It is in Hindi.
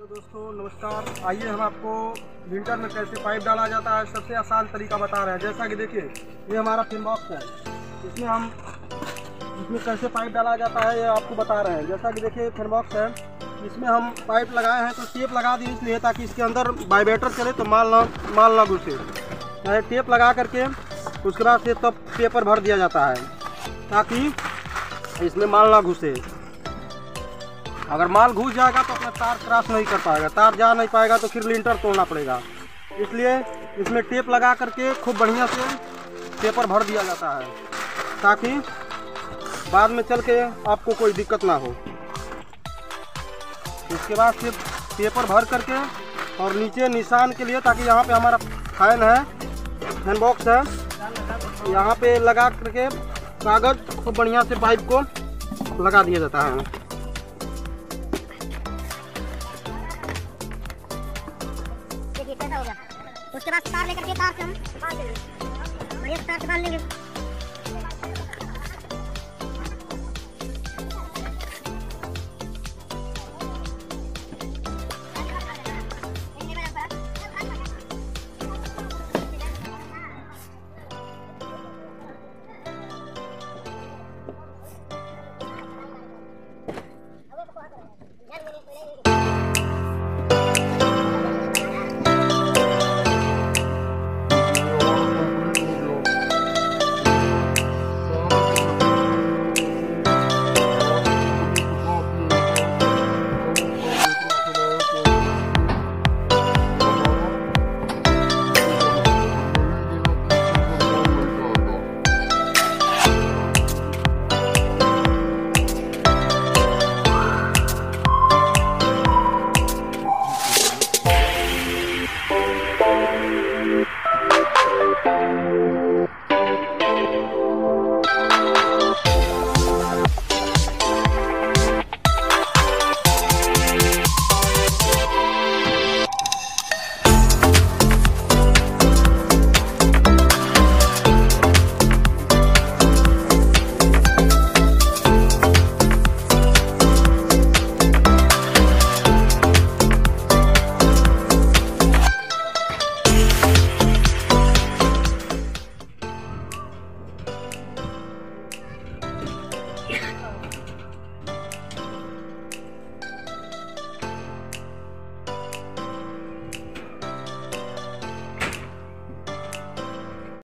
दोस्तों, नमस्कार। आइए हम आपको विंटर में कैसे पाइप डाला जाता है, सबसे आसान तरीका बता रहे हैं। जैसा कि देखिए, ये हमारा फिन बॉक्स है। इसमें हम, इसमें कैसे पाइप डाला जाता है, ये आपको बता रहे हैं। जैसा कि देखिए फिन बॉक्स है। इसमें हम पाइप लगाए हैं तो टेप लगा दिए इसलिए, ताकि इसके अंदर वाइब्रेटर चले तो माल ना माल ना घुसे। चाहे टेप लगा करके, उसके बाद से तब पेपर भर दिया जाता है, ताकि इसमें माल ना घुसे। अगर माल घुस जाएगा तो अपना तार क्रॉस नहीं कर पाएगा। तार जा नहीं पाएगा तो फिर लिंटर तोड़ना पड़ेगा। इसलिए इसमें टेप लगा करके खूब बढ़िया से पेपर भर दिया जाता है, ताकि बाद में चल के आपको कोई दिक्कत ना हो। इसके बाद फिर पेपर भर करके और नीचे निशान के लिए, ताकि यहाँ पे हमारा फ़ैन है, फ़ैन बॉक्स है, यहाँ पे लगा करके कागज़, खूब बढ़िया से पाइप को लगा दिया जाता है। होगा। उसके बाद तार लेकर के तार से हम बाँध तार से बाँध लेंगे। love.